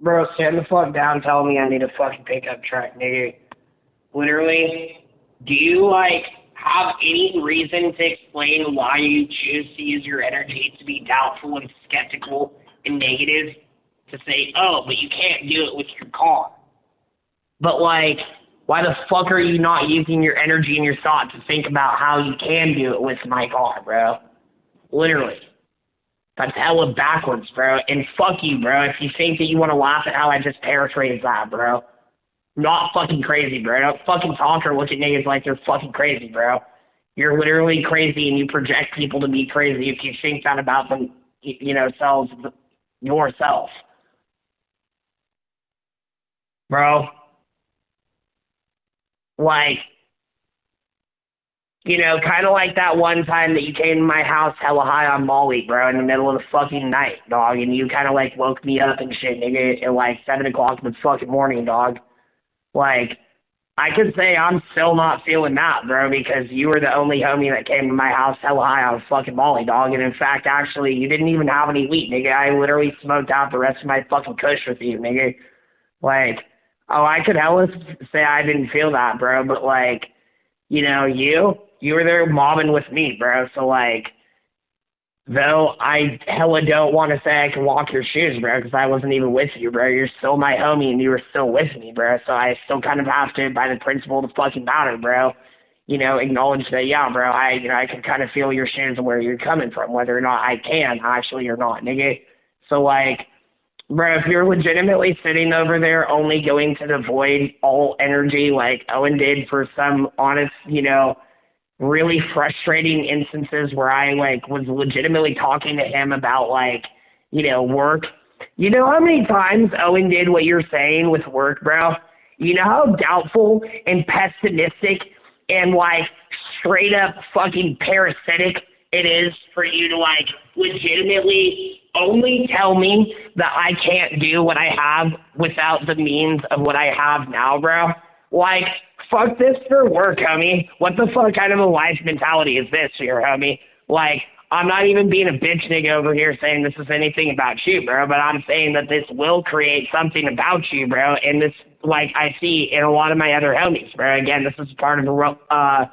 Bro, stand the fuck down telling me I need a fucking pickup truck, nigga. Literally, do you, like, have any reason to explain why you choose to use your energy to be doubtful and skeptical and negative? To say, oh, but you can't do it with your car. But, like, why the fuck are you not using your energy and your thought to think about how you can do it with my car, bro? Literally. That's hella backwards, bro. And fuck you, bro, if you think that you want to laugh at how I just paraphrased that, bro. Not fucking crazy, bro. Don't fucking talk or look at niggas like they're fucking crazy, bro. You're literally crazy and you project people to be crazy if you think that about them, you know, selves, yourself. Bro. Like, you know, kind of like that one time that you came to my house hella high on Molly, bro, in the middle of the fucking night, dog, and you kind of like woke me up and shit, nigga, at like 7 o'clock in the fucking morning, dog. Like, I could say I'm still not feeling that, bro, because you were the only homie that came to my house hella high on fucking Molly, dog, and in fact, actually, you didn't even have any weed, nigga. I literally smoked out the rest of my fucking kush with you, nigga. Like, oh, I could hella say I didn't feel that, bro, but like, you know, you, you were there mobbing with me, bro. So like, though I hella don't want to say I can walk your shoes, bro, because I wasn't even with you, bro. You're still my homie and you were still with me, bro. So I still kind of have to, by the principle of the fucking matter, bro, you know, acknowledge that, yeah, bro, I, you know, I can kind of feel your shoes and where you're coming from, whether or not I can actually or not, nigga. So like, bro, if you're legitimately sitting over there only going to the void all energy like Owen did for some honest, you know, really frustrating instances where I like was legitimately talking to him about like, you know, work. You know how many times Owen did what you're saying with work, bro? You know how doubtful and pessimistic and like straight up fucking parasitic it is for you to like legitimately only tell me that I can't do what I have without the means of what I have now, bro. Like, fuck this for work, homie. What the fuck kind of a life mentality is this here, homie? Like, I'm not even being a bitch nigga over here saying this is anything about you, bro, but I'm saying that this will create something about you, bro, and this, like, I see in a lot of my other homies, bro. Again, this is part of the, uh,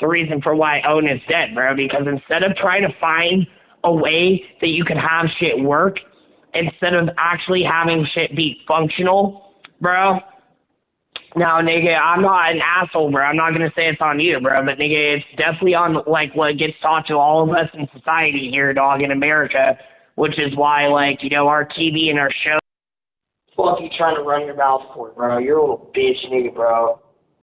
the reason for why Owen is dead, bro, because instead of trying to find a way that you can have shit work, instead of actually having shit be functional, bro, now, nigga, I'm not an asshole, bro. I'm not gonna say it's on you, bro, but nigga, it's definitely on like what gets taught to all of us in society here, dog, in America, which is why, like, you know, our TV and our show. Fuck you trying to run your mouth for, bro? You're a little bitch, nigga, bro.